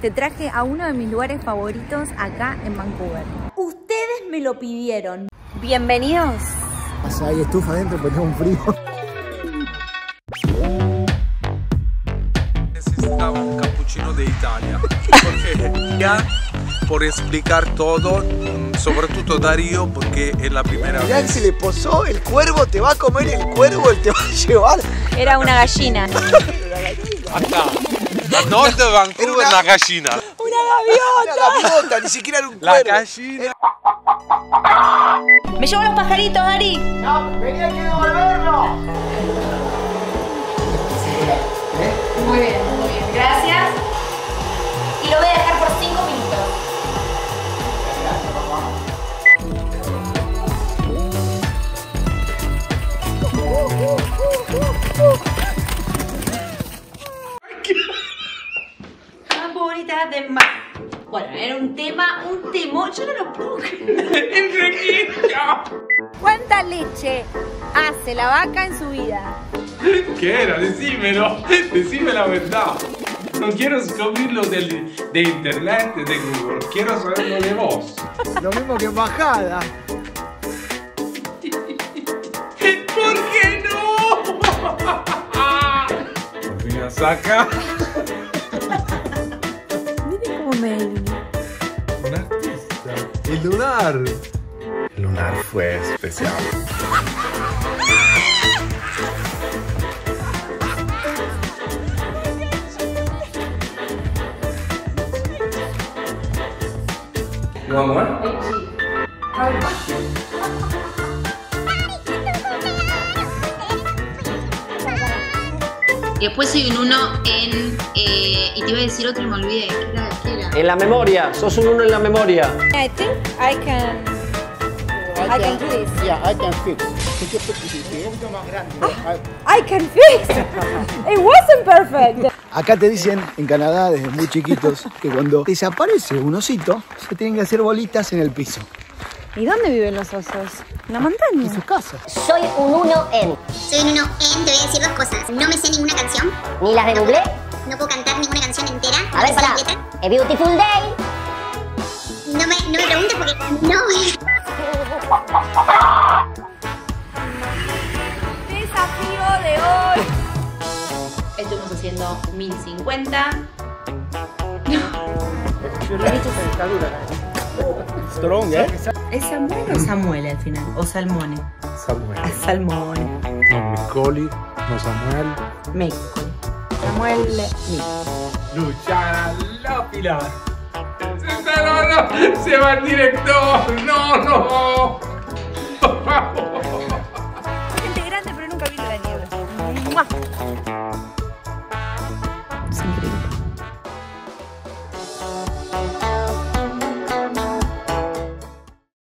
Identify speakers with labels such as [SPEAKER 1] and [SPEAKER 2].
[SPEAKER 1] te traje a uno de mis lugares favoritos acá en Vancouver. Ustedes me lo pidieron. Bienvenidos.
[SPEAKER 2] Hay estufa adentro, pero tengo un frío.
[SPEAKER 3] Necesitaba un cappuccino de Italia. Porque ya, por explicar todo, sobre todo Darío, porque es la primera
[SPEAKER 2] Mirá,
[SPEAKER 3] vez.
[SPEAKER 2] se le posó, el cuervo te va a comer el cuervo, él te va a llevar.
[SPEAKER 1] Era una gallina.
[SPEAKER 3] Acá. A nord Vancouver,
[SPEAKER 2] Era una-
[SPEAKER 3] la gallina.
[SPEAKER 2] Era la gaviota, ni siquiera era un
[SPEAKER 3] La
[SPEAKER 2] cuervo.
[SPEAKER 3] gallina.
[SPEAKER 1] Me llevo los pajaritos, Dari.
[SPEAKER 2] No, venía que devolverlo.
[SPEAKER 1] Un tema, un temor, yo no lo puedo creer. ¿Cuánta leche hace la vaca en su vida?
[SPEAKER 4] ¿Qué era? Decímelo, decime la verdad. No quiero descubrirlo del, de internet, de Google, quiero saberlo de vos.
[SPEAKER 2] Lo mismo que bajada.
[SPEAKER 4] ¿Por qué no? Mira, saca.
[SPEAKER 1] Miren cómo me.
[SPEAKER 4] El lunar. El lunar fue especial.
[SPEAKER 5] Y después soy un uno en. eh, iba a decir otro y me olvidé. ¿Qué era? ¿Qué era?
[SPEAKER 6] En la memoria, sos un uno en la memoria.
[SPEAKER 1] I think I can. I can do this.
[SPEAKER 2] Yeah, I can fix. Grande.
[SPEAKER 1] I can fix. It wasn't perfect.
[SPEAKER 2] Acá te dicen en Canadá desde muy chiquitos que cuando desaparece un osito se tienen que hacer bolitas en el piso.
[SPEAKER 1] ¿Y dónde viven los osos? ¿En la montaña?
[SPEAKER 2] En su casa.
[SPEAKER 7] Soy un uno en.
[SPEAKER 8] Soy un uno en, te voy a decir dos cosas. No me sé ninguna canción,
[SPEAKER 7] Ni las de Google.
[SPEAKER 8] No puedo cantar ninguna canción entera.
[SPEAKER 7] A
[SPEAKER 8] no
[SPEAKER 7] ver,
[SPEAKER 8] letra.
[SPEAKER 7] A Beautiful Day.
[SPEAKER 8] No me, no me preguntes porque no.
[SPEAKER 1] Desafío de hoy.
[SPEAKER 5] Estuvimos haciendo 1050.
[SPEAKER 2] Strong, ¿eh?
[SPEAKER 5] ¿Es Samuel o Samuel al final? ¿O Salmone?
[SPEAKER 4] Samuel.
[SPEAKER 5] Salmone.
[SPEAKER 4] No Micoli, no Samuel.
[SPEAKER 5] México.
[SPEAKER 1] Samuel
[SPEAKER 4] Mil. Luciana Lápila. Se va el director. No, no.